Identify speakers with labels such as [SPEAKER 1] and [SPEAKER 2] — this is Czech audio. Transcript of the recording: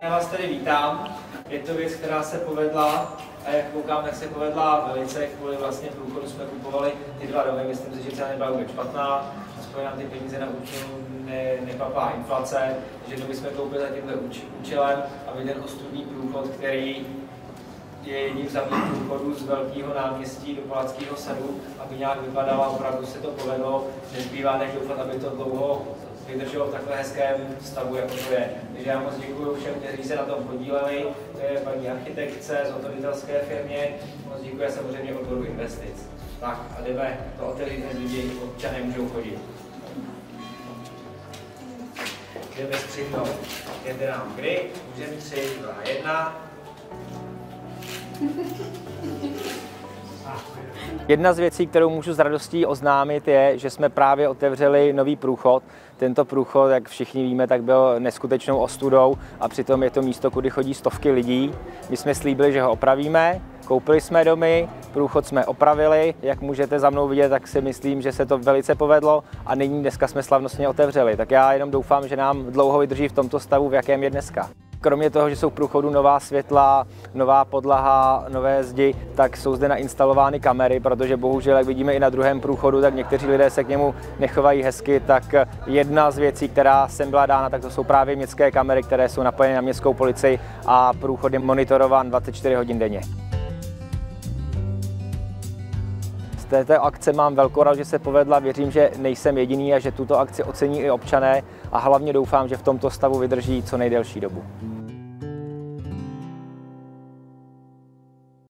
[SPEAKER 1] Já vás tady vítám. Je to věc, která se povedla a jak koukám, tak se povedla velice. Kvůli vlastně průchodu jsme kupovali ty dva domy. Myslím si, že cena nebyla vůbec špatná. Aspoň nám ty peníze na účtu ne, nepapá inflace. Takže domy jsme koupili za tímhle účelem, aby ten ostudný průchod, který je jedním z hlavních průchodů z velkého náměstí do Palackého sadu, aby nějak vypadala, opravdu se to povedlo. Nezbývá než doufat, aby to dlouho vydrželo v takhle hezkém stavu, jako to je. Takže já moc děkuji všem, kteří se na tom podíleli, to je paní architektce z hotelitelské firmě, moc děkuji samozřejmě odboru investic. Tak a jdeme to otevřít lidi, občané můžou chodit. Jdeme střihnout. Jdete nám kdy, můžeme 3, 2, 1.
[SPEAKER 2] Jedna z věcí, kterou můžu s radostí oznámit, je, že jsme právě otevřeli nový průchod. Tento průchod, jak všichni víme, tak byl neskutečnou ostudou a přitom je to místo, kudy chodí stovky lidí. My jsme slíbili, že ho opravíme, koupili jsme domy, průchod jsme opravili. Jak můžete za mnou vidět, tak si myslím, že se to velice povedlo a nyní dneska jsme slavnostně otevřeli. Tak já jenom doufám, že nám dlouho vydrží v tomto stavu, v jakém je dneska. Kromě toho, že jsou v průchodu nová světla, nová podlaha, nové zdi, tak jsou zde nainstalovány kamery, protože bohužel, jak vidíme i na druhém průchodu, tak někteří lidé se k němu nechovají hezky, tak jedna z věcí, která sem byla dána, tak to jsou právě městské kamery, které jsou napojeny na městskou policii a průchod je monitorován 24 hodin denně. Této akce mám velkou rád, že se povedla. Věřím, že nejsem jediný a že tuto akci ocení i občané a hlavně doufám, že v tomto stavu vydrží co nejdelší dobu.